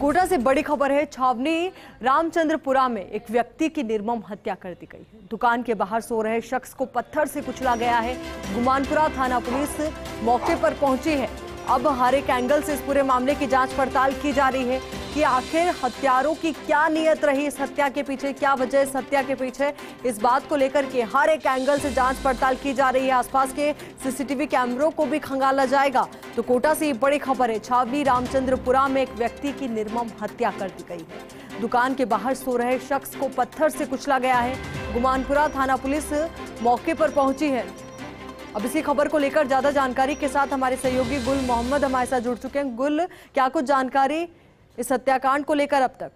कोटा से बड़ी खबर है, छावनी रामचंद्रपुरा में एक व्यक्ति की निर्मम हत्या कर दी गई है। दुकान के बाहर सो रहे शख्स को पत्थर से कुचला गया है। गुमानपुरा थाना पुलिस मौके पर पहुँची है। अब हर एक एंगल से इस पूरे मामले की जाँच पड़ताल की जा रही है कि आखिर हत्यारों की क्या नियत रही, इस हत्या के पीछे क्या वजह, इस हत्या के पीछे इस बात को लेकर के हर एक एंगल से जाँच पड़ताल की जा रही है। आसपास के सीसीटीवी कैमरों को भी खंगाला जाएगा। तो कोटा से बड़ी खबर है। छावनी रामचंद्रपुरा में एक व्यक्ति की निर्मम हत्या कर दी गई है। दुकान के बाहर सो रहे शख्स को पत्थर से कुचला गया है। गुमानपुरा थाना पुलिस मौके पर पहुँची है। अब इसी खबर को लेकर ज़्यादा जानकारी के साथ हमारे सहयोगी गुल मोहम्मद हमारे साथ जुड़ चुके हैं। गुल, क्या कुछ जानकारी इस हत्याकांड को लेकर अब तक?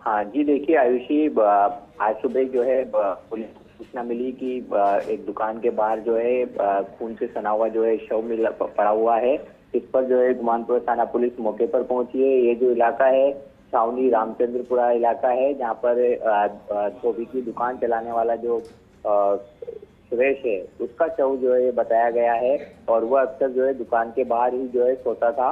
हाँ जी, देखिए आयुषी आज सुबह जो है पुलिस सूचना मिली कि एक दुकान के बाहर जो है खून से सना हुआ जो है, शव मिला, पड़ा हुआ है। इस पर जो है, गुमानपुर थाना पुलिस मौके पर पहुँची है। ये जो इलाका है, छावनी रामचंद्रपुरा इलाका है, जहाँ पर धोबी की दुकान चलाने वाला जो सुरेश है, उसका शव जो है बताया गया है। और वह अक्सर जो है, दुकान के बाहर ही जो है, सोता था।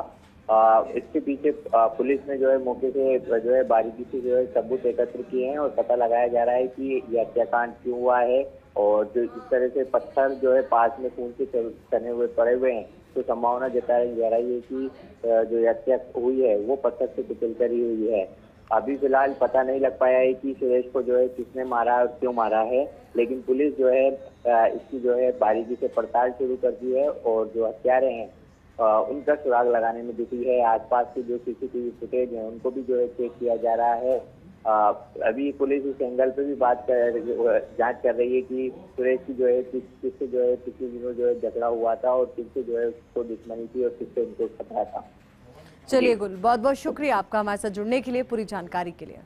इसके पीछे पुलिस ने जो है मौके से, जो है बारीकी से जो है सबूत एकत्र किए हैं और पता लगाया जा रहा है कि यह हत्याकांड क्यों हुआ है और जो इस तरह से पत्थर जो है पास में खून से तने हुए पड़े हुए हैं तो संभावना जताई जा रही है कि जो हत्या हुई है, वो पत्थर से कुचल कर ही हुई है। अभी फ़िलहाल पता नहीं लग पाया है कि सुरेश को जो है किसने मारा और क्यों मारा है, लेकिन पुलिस जो है इसकी जो है बारीकी से पड़ताल शुरू कर दी है और जो हत्यारे हैं उनका सुराग लगाने में जुटी है। आसपास के जो सीसीटीवी फुटेज है उनको भी जो है चेक किया जा रहा है। अ, अभी पुलिस इस एंगल पे भी बात कर जाँच कर रही है कि सुरेश की जो है किस किससे जो है पिछले दिनों जो है झगड़ा हुआ था और किससे जो है उसको दुश्मनी थी और किससे उनको खतरा था। चलिए गुल बहुत बहुत शुक्रिया आपका हमारे साथ जुड़ने के लिए पूरी जानकारी के लिए।